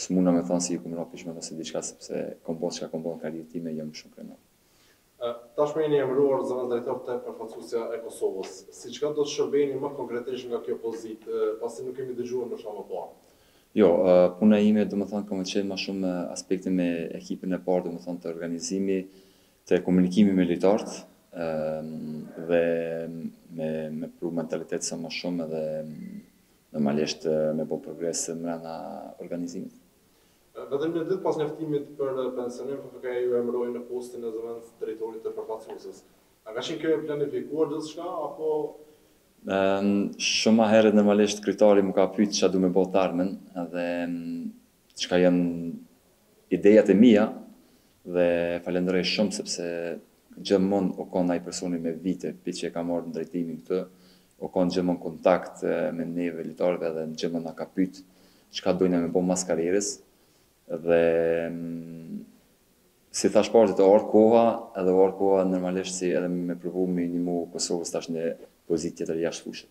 S'muna me thanë se i kom ra pishman ose diçka sepse kom ba çka kom ba në karrierë teme jom shumë krenar. Tashmë jeni emëruar zëvendësdrejtor te Përfaqësuesja e Kosovës. Si çka do të shërbeni më konkretisht nga kjo pozitë, pasi nuk kemi dëgjuar ndoshta më parë? Jo, puna ime domethënë ka me qenë ma shumë në aspektin me ekipin e parë domethënë të organizimi, të komunikimi me lojtarët, dhe me pru mentalitet sa ma shumë edhe Normalisht me bo progres mrena organizimit. Vetëm një ditë pas njoftimit për pensionim FFK-ja ju emëroi në postin e zëvendësdrejtorit të përfaqësueses. A ka qenë kjo e planifikuar gjithçka apo? Shumë ma herët normalisht kryetari më ka pyt çka du me bo t'ardhmen dhe Çka janë idejat e mia dhe falenderoj shumë sepse gjëmon u kon aj personi me vite pi që e ka marrë drejtimin këtu u kon gjëmon kontakt me neve lojtarëve dhe gjëmon na ka pyt çka dojna me bo mas karrierës dhe si thash parë ti të ardhë koha edhe u ardhë koha normalisht si edhe me provu me i nimu Kosovës tash në pozitë tjetër jashtë fushës.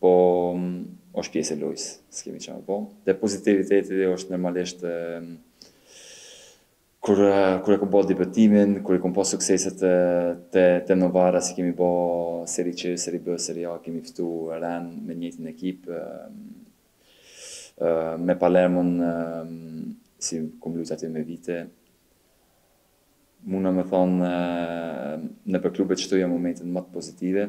Po është pjesë e lojës, s'kemi çfarë po. Dhe pozitiviteti është normalisht kur kur e kam bërë debutimin, kur e kam pas suksese te te te Novara si kemi bë seri C, seri B, seri A, kemi fitu ren me njëjtin ekip me Palermon si kam lujt aty me vite. Muna me thanë nëpër klubet këto janë momentet më të pozitive.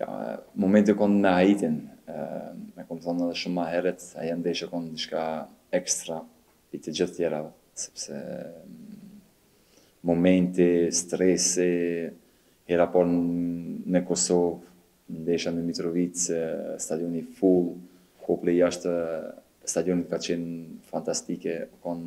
Ja, momenti u kon me Haitin, e kom thënë edhe shumë më herët, ajo ndeshje u kon diçka ekstra prej të gjitha tjerave, sepse momenti, stresi, hera e parë në Kosovë, ndeshja në Mitrovicë, stadioni full, populli jashtë stadionit ka qenë fantastike, u kon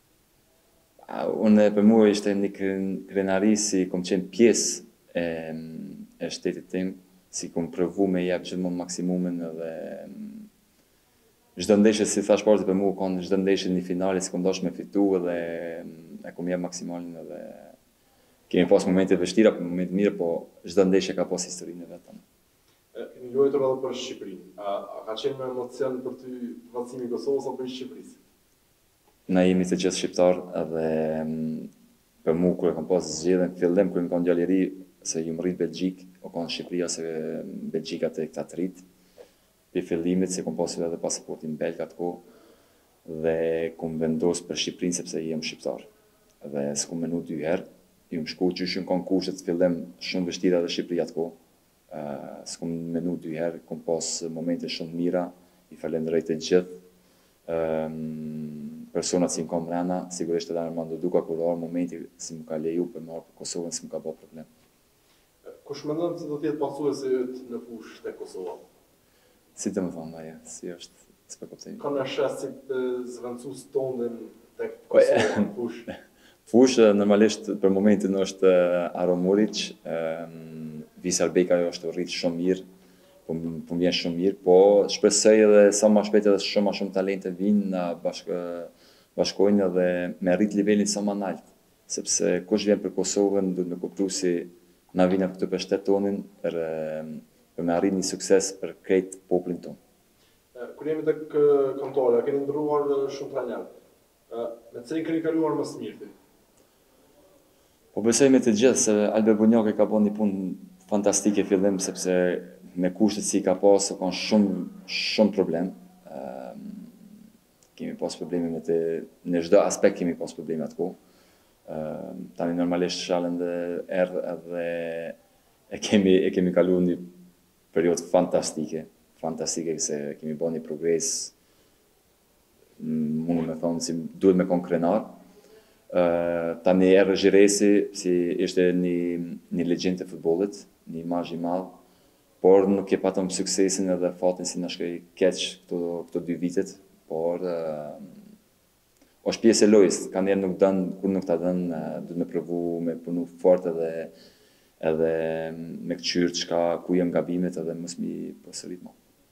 Unë për mua ishte një krenari si kom qenë pjesë e e shtetit tim, si kom provu me jep gjithmonë maksimumin edhe çdo ndeshje si thash parë se për mua ka qenë çdo ndeshje një finale si kom dashtë me fitu edhe e kom jap maksimalin edhe kemi pas momente të vështira po momente të mira po çdo ndeshje ka pas historinë e vet tani. Keni luajtur edhe për Shqipërinë, a ka qenë më emocion për ty përfaqësimi i Kosovës apo i Shqipërisë? Na jemi të gjithë shqiptar dhe për mu kur e kom pas zgjedhjen fillim kur jom kon djal i ri se jom rrit Belgjikë u kon Shqipëria ose Belgjika te këta të rijt pi fillimit se kom pasur edhe pasaportin belg at kohë dhe kom vendos për Shqipërinë sepse jom shqiptar dhe skom menu dy herë jom shku qysh jon kon kushtet fillim shum vështira edhe Shqipëria at kohë. S'kom menu dy herë, kom pas momente shumë mira, i falenderoj të gjithë personat që më kanë mrena, sigurisht edhe Armando Duka kur ardh momenti si më ka leju për me ardh për Kosovën s'më ka ba problem. Kush mendon se do të jetë pasuesi yt në fushë tek Kosova? Si do me thonë maje, si është, s'pe kuptoj. Po na sheh si zëvendësus tandin tek Kosova, kush? Fush, normalisht për momentin është Aro Muriq, Visar Bekaj është u rritë shumë mirë, po, po vjen shumë mirë, po shpresoj edhe sa më shpejt edhe shumë më shumë talente vinë na bashkojnë edhe me rrit nivelin sa më nalt. Sepse kush vjen për Kosovën duhet me kuptu si na vina këtu për shtet tonin për për me arrit nji sukses për krejt popullin tonë. Kur jemi tek kombëtarja, keni ndrruar shumë trajner. Me cilin keni kaluar më së mirti? Po besoj me të gjithë, se Albert Bunjaki ka bo nji punë fantastike fillim sepse me kushtet si i ka pas u kon shumë shumë problem. Kemi pas probleme me të, në çdo aspekt kemi pas probleme atë kohë. Tani normalisht Shalandë erdh edhe e kemi, e kemi kalu një period fantastike, fantastike se kemi bo një progres, mund me thonë si duhet me konë krenar. Tani erdh Zhiresi, si ishte një, një legjend të futbolit, një imazh i madh, Por nuk e patëm suksesin edhe fatin si na shkoi keq këto këto dy vitet, por është pjesë e lojës, kanjëherë nuk don, kur nuk ta don, duhet me provu, me punu fort edhe, edhe me këqyrë çka, ku janë gabimet edhe mos m'i përsërit ma.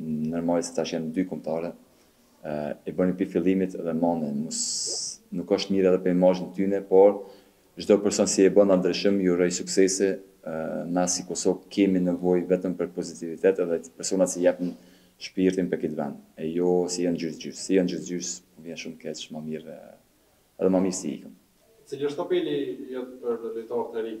Normale se tash janë dy kombëtare e bëni pi fillimit dhe mandej mos nuk është mirë edhe për imazhin e tyne por çdo person si e bën at ndryshim ju uroj suksese na si Kosovë kemi nevojë vetëm për pozitivitet edhe persona që japin shpirtin për këtë vend e jo si janë gjys gjys si janë gjys gjys më vjen shumë keq ma mirë edhe ma mirë si ikën. Cili është apeli yt për lojtarët e rinj?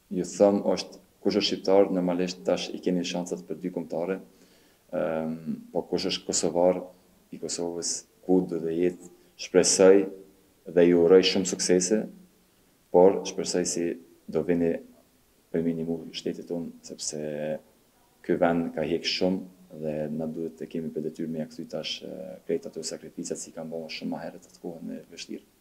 Ju them është kush është shqiptar normalisht tash i keni shanset për dy kombëtare po kush është kosovar i Kosovës ku do të jetë shpresoj dhe ju uroj shumë suksese por shpresoj si do vini për m'i ndihmu shtetit tonë sepse ky vend ka hjek shumë dhe na duhet të kemi për detyrë me ja kthy tash krejt ato sakrificat si kanë bo shumë ma herët atë kohën e vështirë.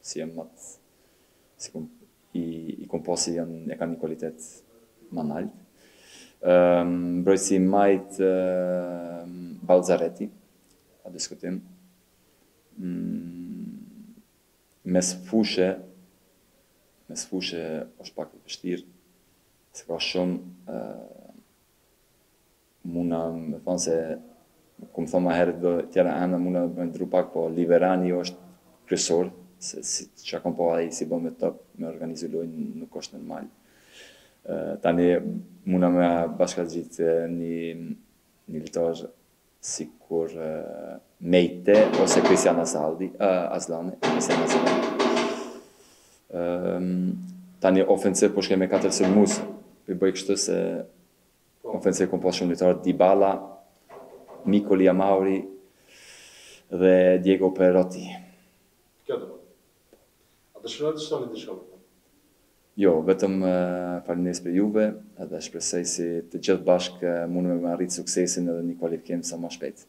si jan majt si kom i i kompozim e kan një kualitet ma nalt ëm mbrojtësi majtë Balzareti pa diskutim mm, mes fushë mes fushë është pak e vështirë se ka shumë Muna me than se kum than ma herët do tjera emra muna me ndrru pak po Liverani osht kryesor se si ça kom pa ai si bon me top me organizu lojën nuk osht normal tani muna me bashkangjit ni ni lojtar sikur Mejte ose Kristian Aslani Aslani Kristian Aslani tani ofensivë po shkojm me katër sulmues po bëj kështu se Ofensivë kanë pas shumë lojtarë, Dybala, Mikoli Amauri dhe Diego Perotti. Kjo do bënte. A dëshironi të shtoni diçka për fund? Jo, vetëm faleminderit për juve dhe shpresoj se të gjithë bashkë mundemi me arrit suksesin edhe një kualifikim sa ma shpejt.